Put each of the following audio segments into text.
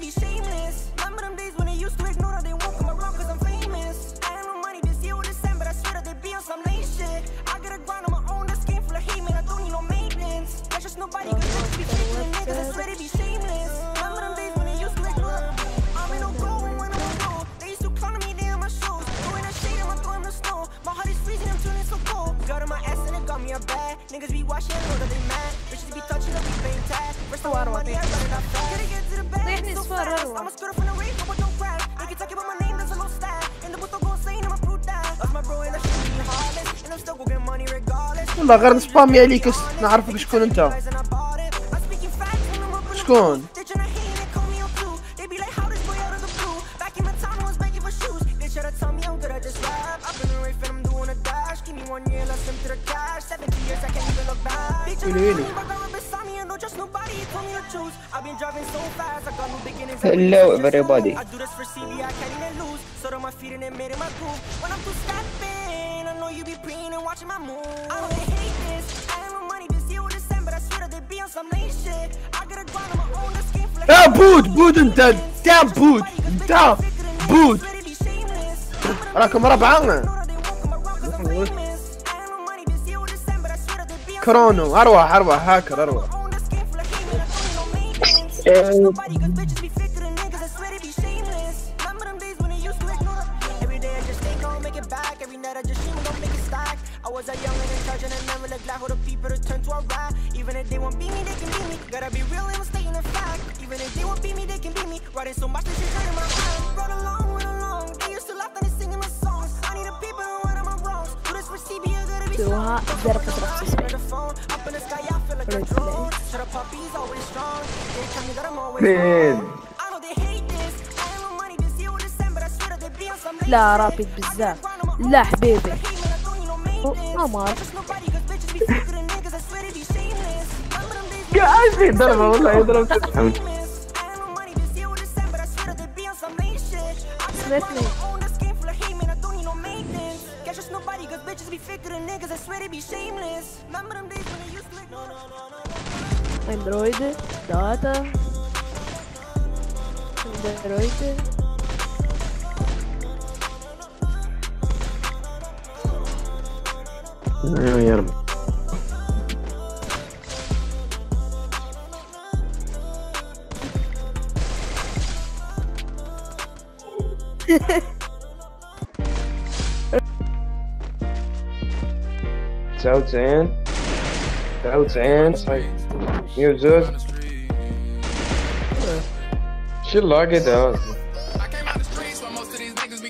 be shameless. Niggas be watching, Lord, they mad Bitches be touching up, we bang tag First of all, money, I run up fast Gotta get to the bank? it's so fast I'm a spitter from the rain, but don't crash If you talk about my name, that's a low stat In the booth, I'm gon' sing, I'm a brute die That's my bro, and I should be heartless And I'm still getting money regardless والله غير نسبامي عليك نعرفك شكون انت شكون back. They tryna Really? run me, but I'm right beside me and don't trust nobody. He told me to choose. I've been driving so fast, I got new beginnings. Hello, everybody. I do this for CV, I can't even lose. So on my feet and it made it my groove. When I'm too stepping, I know you be preying and watching my move. I know they hate this. I have no money this year or December. I swear that they be on some late shit. I gotta grind on my own, this game full of يا بود بود انت انت بود انت بود راكم ربعة كرونو اروح اروح هاكر اروح I was a young and in charge and I never let glad for the people to turn to a rap. Even if they won't beat me, they can beat me. Gotta be real and stay in the fact. Even if they won't beat me, they can beat me. Writing so much that shit hurting my heart. Run along, run سووها زر فترة لا رابط بزاف. لا حبيبي. قمر قاعد في والله يضرب سمعتني. nobody, cause bitches be faker than niggas, I swear they be shameless. Remember them days when they used to no, no, no, no. Android, data. Android. Ну, Hehehe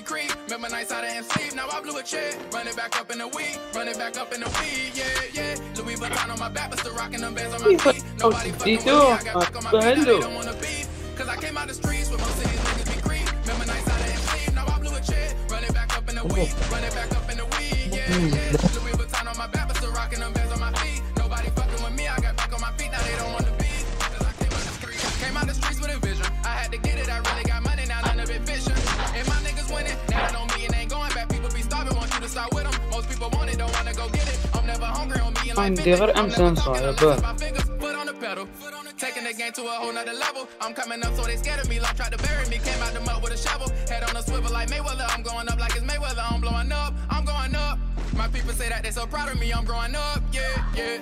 creep. Remember nights out and sleep. Now I blew a check. Run it back up in the week. Run it back up in the week. Yeah, yeah. Louis Vuitton on my back, but still rocking them bands on my feet. Nobody fucking with me. I got back on my feet. They don't wanna beef. Cause I came out the streets where most of these niggas be creep. Remember nights out and sleep. Now I blew a check. Run it back up in the week. Run it back up in the week. Yeah, yeah. Fan diğer emsen sahaya. Taking the game to a whole nother level. I'm coming up so they scared of me. Tried to bury me. Came out the mud with a shovel. Head on a swivel like Mayweather. I'm going up like it's Mayweather. I'm blowing up. I'm going up. My people say that they so proud of me. I'm growing up. Yeah, yeah.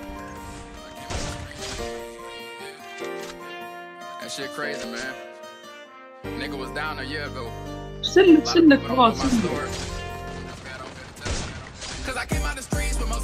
That shit crazy, man. Nigga was down a year ago. Cause I came out the street.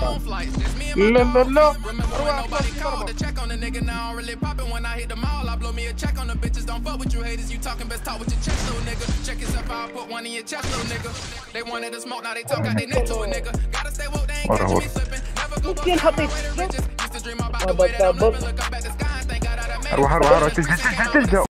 long flights. That's me and my la, la, la. Remember when nobody called to check on the nigga. Now I'm really popping when I hit the mall. I blow me a check on the bitches. Don't fuck with you haters. You talking best talk with your chest, little nigga. Check yourself out. Put one in your chest, little nigga. They wanted to smoke. Now they talk. Got they neck to a nigga. Gotta stay woke. They ain't catch me slipping. Never go back to my way to riches. Used to dream about the way that I'm living. Look up at the sky and thank God I done made it. How do I, how do I, how do I,